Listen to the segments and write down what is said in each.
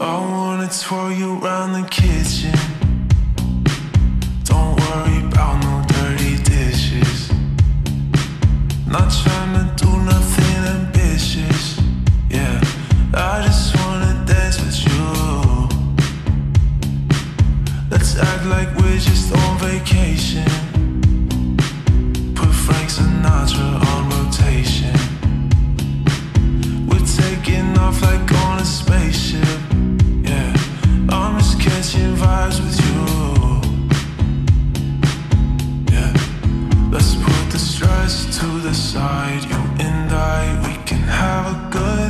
I wanna twirl you around the kitchen. Don't worry about no dirty dishes. Not trying to do nothing ambitious. Yeah, I just wanna dance with you. Let's act like we're just on vacation. good.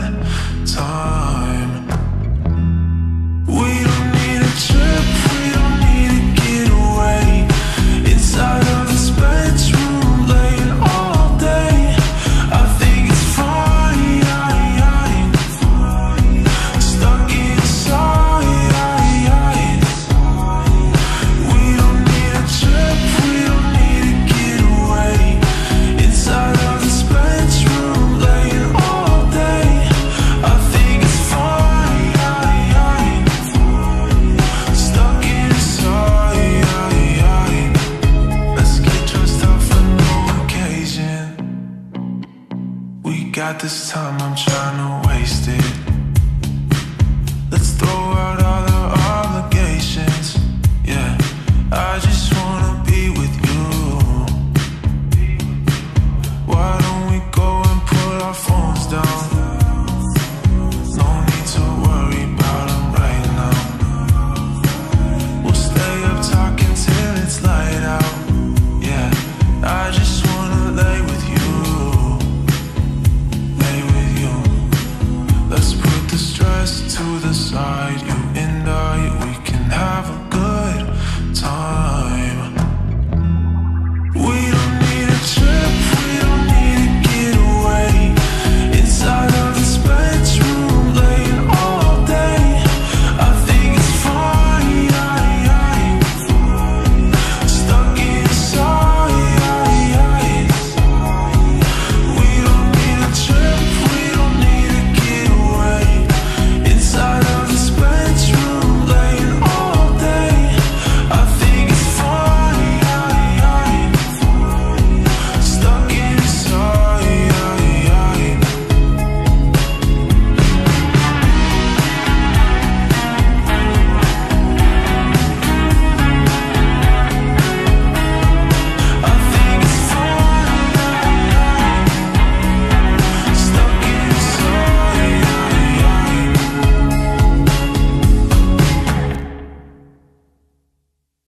got this time, I'm trying to waste it. Let's throw out all our obligations. Yeah, I just wanna be with you. Why don't we go and put our phones down?